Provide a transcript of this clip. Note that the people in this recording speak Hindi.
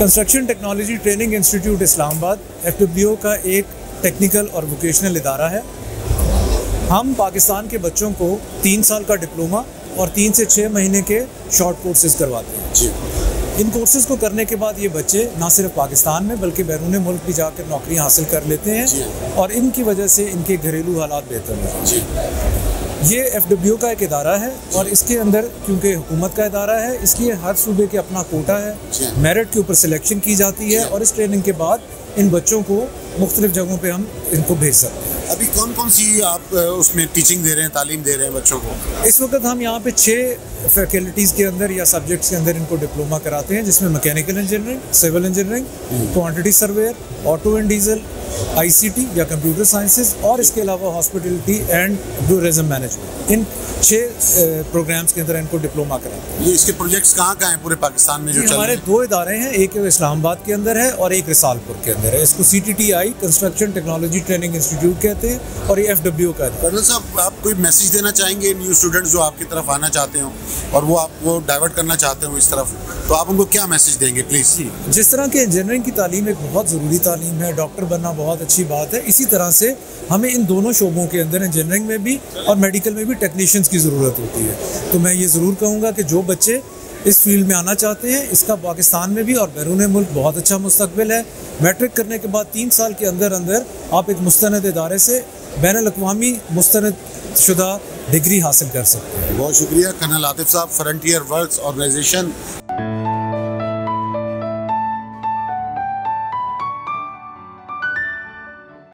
Construction technology training institute Islamabad F का एक टेक्निकल और वोकेशनल इदारा है। हम पाकिस्तान के बच्चों को तीन साल का डिप्लोमा और तीन से छः महीने के शॉर्ट कोर्सेज करवाते हैं। जी। इन कोर्सेज को करने के बाद ये बच्चे ना सिर्फ़ पाकिस्तान में बल्कि बैरून मुल्क भी जाकर नौकरियाँ हासिल कर लेते हैं और इनकी वजह से इनके घरेलू हालात बेहतर हैं। ये एफ़ डब्ल्यू का एक इदारा है और इसके अंदर क्योंकि हुकूमत का इदारा है इसलिए हर सूबे के अपना कोटा है मेरिट के ऊपर सिलेक्शन की जाती है और इस ट्रेनिंग के बाद इन बच्चों को मुख्तलिफ़ जगहों पे हम इनको भेज सकते हैं। अभी कौन कौन सी आप उसमें टीचिंग दे रहे हैं तालीम दे रहे हैं बच्चों को? इस वक्त हम यहाँ पे छः फैकल्टीज़ के अंदर या सब्जेक्ट्स के अंदर इनको डिप्लोमा कराते हैं जिसमें mechanical engineering civil engineering quantity surveyor auto and diesel ICT या कंप्यूटर साइंसेज और इसके अलावा हॉस्पिटलिटी एंड टूरिज़्म मैनेजमेंट इन छः प्रोग्राम्स के अंदर इनको डिप्लोमा कराते हैं ये इसके प्रोजेक्ट्स कहाँ कहाँ हैं? पूरे पाकिस्तान में जो चल हमारे दो इदारे हैं एक इस्लामाबाद के अंदर है और एक रिसालपुर के अंदर है। इसको C T T I construction technology training institute कहते हैं और ये एफ़ डब्ल्यू का है। कर्नल साहब आप कोई मैसेज देना चाहेंगे न्यू स्टूडेंट्स जो आपकी तरफ़ आना चाहते हो और वो आपको डाइवर्ट करना चाहते हो इस तरफ़ तो आप उनको क्या मैसेज देंगे प्लीज़ जिस तरह के इंजीनियरिंग की तालीम एक बहुत ज़रूरी तालीम है डॉक्टर बनना बहुत अच्छी बात है। इसी तरह से हमें इन दोनों शोबों के अंदर इंजीनियरिंग में भी और मेडिकल में भी टेक्नीशियंस की ज़रूरत होती है। तो मैं ये ज़रूर कहूँगा कि जो बच्चे इस फ़ील्ड में आना चाहते हैं, इसका पाकिस्तान में भी और बैरून मुल्क बहुत अच्छा मुस्तकबिल है। मैट्रिक करने के बाद तीन साल के अंदर अंदर आप एक मुस्तनद इदारे से बैन अवी मुस्तनद शुदा डिग्री हासिल कर सकते हैं। बहुत शुक्रिया कर्नल आतिफ साहब फ्रंटियर वर्क्स ऑर्गेनाइजेशन